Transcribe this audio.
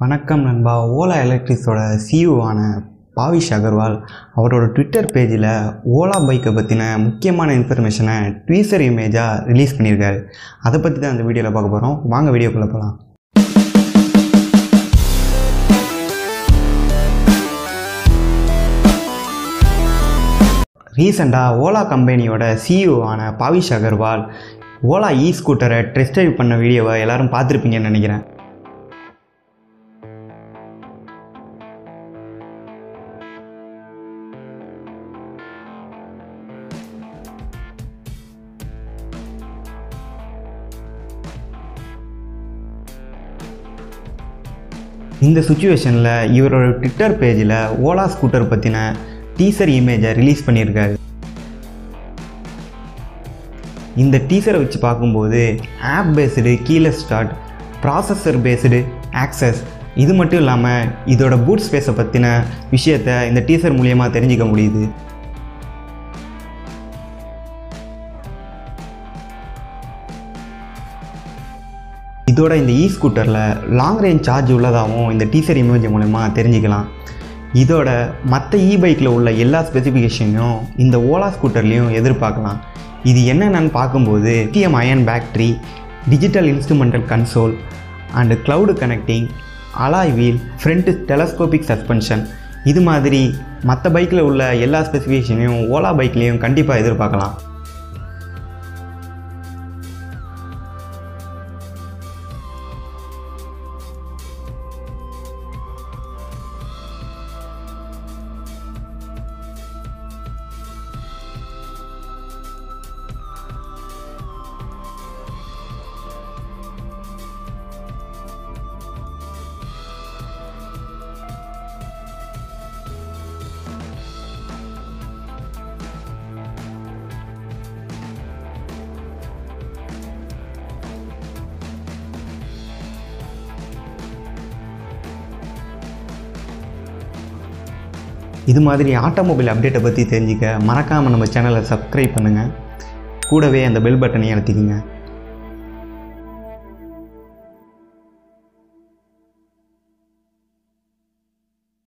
வணக்கம் நண்பா. ஓலா எலக்ட்ரிக்ஸோட சிஇஓவான பாவிஷ் அகர்வால் அவரோட ட்விட்டர் பேஜில் ஓலா பைக்கை பற்றின முக்கியமான இன்ஃபர்மேஷனை ட்வீசர் இமேஜாக ரிலீஸ் பண்ணியிருக்காரு. அதை பற்றி தான் அந்த வீடியோவில் பார்க்க போகிறோம் வாங்க வீடியோக்குள்ளே போகலாம் ரீசெண்டாக ஓலா கம்பெனியோட சிஇஓ ஆன பாவிஷ் அகர்வால் ஓலா இ ஸ்கூட்டரை டெஸ்ட் ட்ரைவ் பண்ண வீடியோவை எல்லோரும் பார்த்துருப்பீங்கன்னு நினைக்கிறேன். இந்த சுச்சுவேஷனில் இவரோட ட்விட்டர் பேஜில் ஓலா ஸ்கூட்டர் பற்றின டீசர் இமேஜை ரிலீஸ் பண்ணியிருக்காரு. இந்த டீசரை வச்சு பார்க்கும்போது ஆப் பேஸ்டு கீழே ஸ்டார்ட் ப்ராசஸர் பேஸ்டு ஆக்சஸ் இது மட்டும் இல்லாமல் இதோட பூட் ஸ்பேஸை பற்றின விஷயத்தை இந்த டீசர் மூலியமாக தெரிஞ்சுக்க முடியுது. இதோட இந்த இ ஸ்கூட்டரில் லாங் ரேஞ்ச் சார்ஜ் உள்ளதாகவும் இந்த டீசர் இமேஜ் மூலயமா தெரிஞ்சுக்கலாம். இதோட மற்ற இ பைக்கில் உள்ள எல்லா ஸ்பெசிஃபிகேஷனையும் இந்த ஓலா ஸ்கூட்டர்லேயும் எதிர்பார்க்கலாம். இது என்னென்னு பார்க்கும்போது DM ion battery digital instrumental console and cloud connecting alloy wheel front telescopic suspension இது மாதிரி மற்ற பைக்கில் உள்ள எல்லா ஸ்பெசிஃபிகேஷனையும் ஓலா பைக்லேயும் கண்டிப்பாக எதிர்பார்க்கலாம். இது மாதிரி ஆட்டோமொபைல் அப்டேட்டை பற்றி தெரிஞ்சுக்க மறக்காமல் நம்ம சேனலை சப்ஸ்கிரைப் பண்ணுங்கள் கூடவே அந்த பெல் பட்டனையும் அழுத்திக்கிங்க.